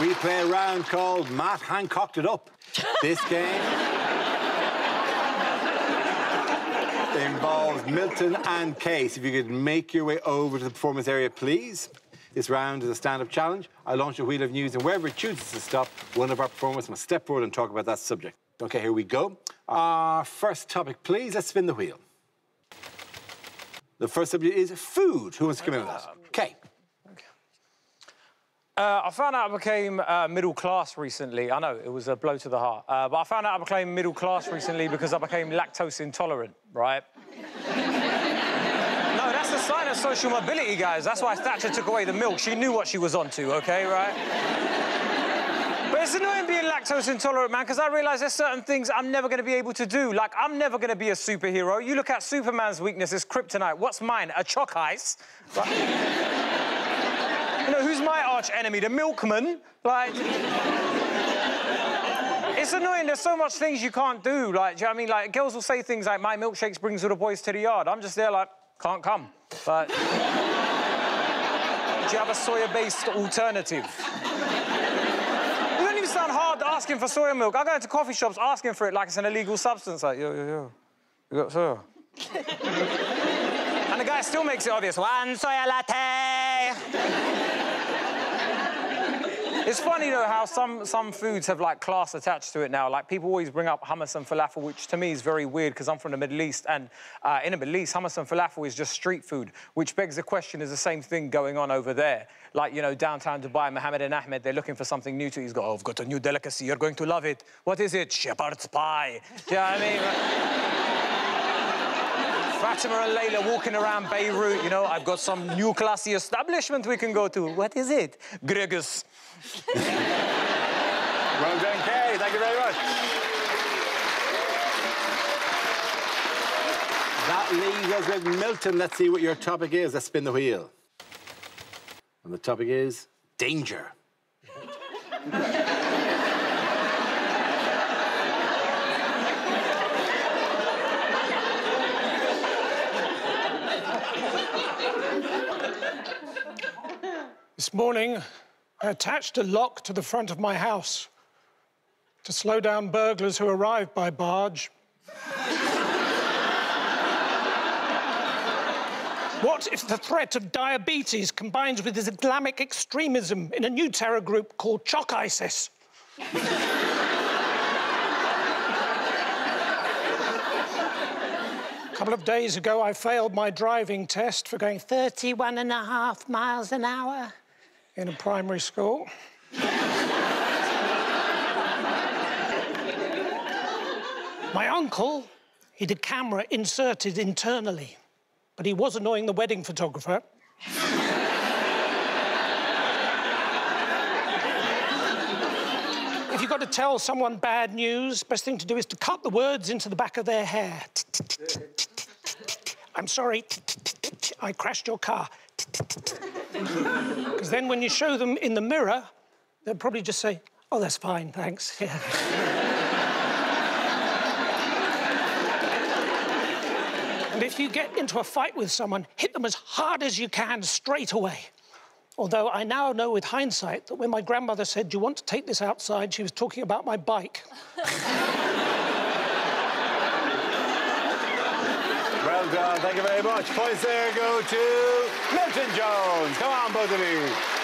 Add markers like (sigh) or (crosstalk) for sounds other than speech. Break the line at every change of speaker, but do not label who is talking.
We play a round called Matt Hancocked It Up. This game involves Milton and Case. If you could make your way over to the performance area, please. This round is a stand-up challenge. I launch a wheel of news, and wherever it chooses to stop, one of our performers must step forward and talk about that subject. OK, here we go. Our first topic, please. Let's spin the wheel. The first subject is food. Who wants to come in with that? Uh, OK.
Uh, I found out I became uh, middle class recently. I know, it was a blow to the heart. Uh, but I found out I became middle class recently because I became lactose intolerant, right? No, that's the sign of social mobility, guys. That's why Thatcher took away the milk. She knew what she was onto, OK, right? But it's annoying being lactose intolerant, man, because I realise there's certain things I'm never going to be able to do. Like, I'm never going to be a superhero. You look at Superman's weakness is kryptonite. What's mine? A choc ice? Right? Arch enemy? The milkman? Like... It's annoying. There's so much things you can't do. Like, do you know what I mean? Like, girls will say things like, my milkshakes brings all the boys to the yard. I'm just there like, can't come. But (laughs) do you have a soya-based alternative? You don't even sound hard asking for soya milk. I go into coffee shops asking for it like it's an illegal substance. Like, yo, yo, yo, you got soya? and the guy still makes it obvious. One soya latte. It's funny though how some some foods have like class attached to it now. Like people always bring up hummus and falafel, which to me is very weird because I'm from the Middle East, and uh, in the Middle East, hummus and falafel is just street food. Which begs the question: Is the same thing going on over there? Like you know, downtown Dubai, Mohammed and Ahmed, they're looking for something new to. He's got, oh, I've got a new delicacy. You're going to love it. What is it? Shepherd's pie. Do you know I mean? Fatima and Layla walking around Beirut, you know, I've got some new classy establishment we can go to. What is it? Greggs (laughs)
well done, Kae. Thank you very much. That leaves us with Milton. Let's see what your topic is. Let's spin the wheel. And the topic is danger.
This morning, I attached a lock to the front of my house to slow down burglars who arrive by barge. what if the threat of diabetes combines with Islamic extremism in a new terror group called Choc ISIS? A couple of days ago, I failed my driving test for going 31 and a half miles an hour in a primary school. My uncle, he had a camera inserted internally, but he was annoying the wedding photographer. if you've got to tell someone bad news, best thing to do is to cut the words into the back of their hair. I'm sorry, I crashed your car. (laughs) Because then when you show them in the mirror, they'll probably just say, oh, that's fine, thanks. (laughs) Yeah. and if you get into a fight with someone, hit them as hard as you can straight away. Although I now know with hindsight that when my grandmother said, do you want to take this outside, she was talking about my bike. (laughs)
Well done. Thank you very much. Points there go to Milton Jones. Come on, both of you.